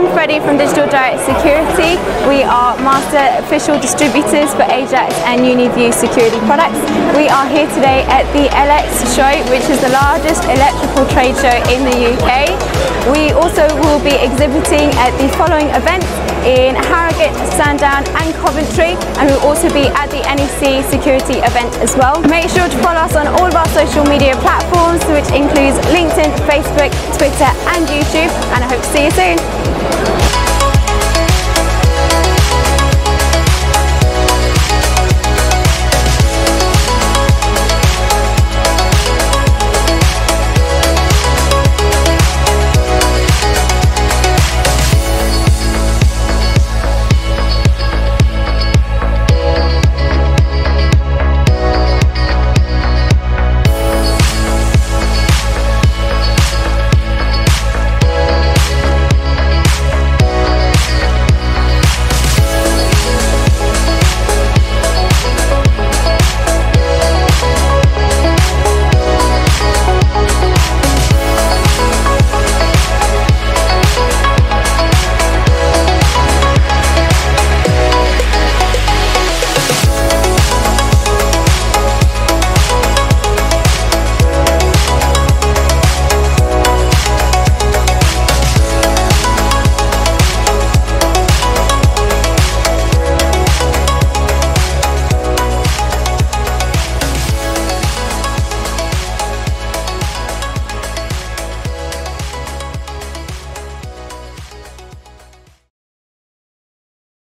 Kay from Digital Direct Security. We are master official distributors for Ajax and UniView security products. We are here today at the Elex show, which is the largest electrical trade show in the UK. We also will be exhibiting at the following events in Harrogate, Sandown and Coventry and we'll also be at the NEC security event as well. Make sure to follow us on all of our social media platforms which includes LinkedIn, Facebook, Twitter and YouTube and I hope to see you soon.